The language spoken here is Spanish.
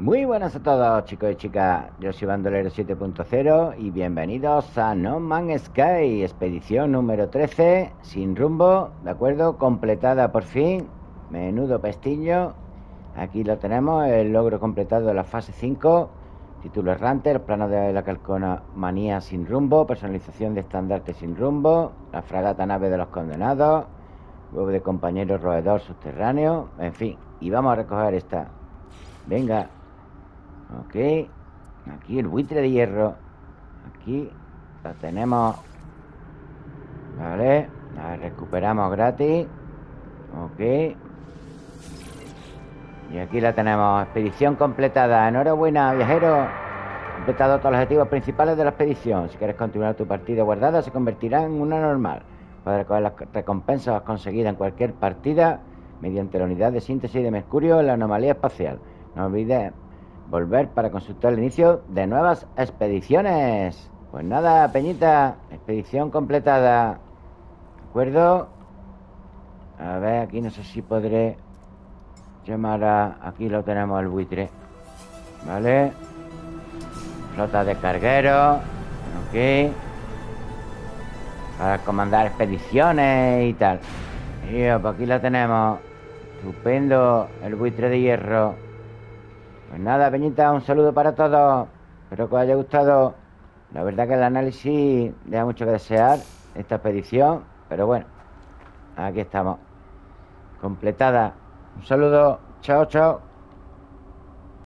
Muy buenas a todos chicos y chicas, yo soy Bandolero 7.0 y bienvenidos a No Man's Sky, expedición número 13, sin rumbo, ¿de acuerdo? Completada por fin, menudo pestillo, aquí lo tenemos, el logro completado de la fase 5, título errante, los planos de la calcona manía sin rumbo, personalización de estandarte sin rumbo, la fragata nave de los condenados, huevo de compañero roedor subterráneo, en fin, y vamos a recoger esta, venga, Ok. Aquí el buitre de hierro. Aquí la tenemos. Vale. La recuperamos gratis. Ok. Y aquí la tenemos. Expedición completada. Enhorabuena, viajero. Completado todos los objetivos principales de la expedición. Si quieres continuar tu partida guardada, se convertirá en una normal. Podrás recoger las recompensas conseguidas en cualquier partida mediante la unidad de síntesis de mercurio en la anomalía espacial. No olvides volver para consultar el inicio de nuevas expediciones. Pues nada, Peñita, expedición completada. ¿De acuerdo? A ver, aquí no sé si podré llamar a... Aquí lo tenemos el buitre. ¿Vale? Flota de cargueros. Ok. Para comandar expediciones y tal. Y pues aquí la tenemos. Estupendo. El buitre de hierro. Pues nada, Peñita, un saludo para todos. Espero que os haya gustado. La verdad que el análisis deja mucho que desear, esta expedición. Pero bueno, aquí estamos. Completada. Un saludo. Chao, chao.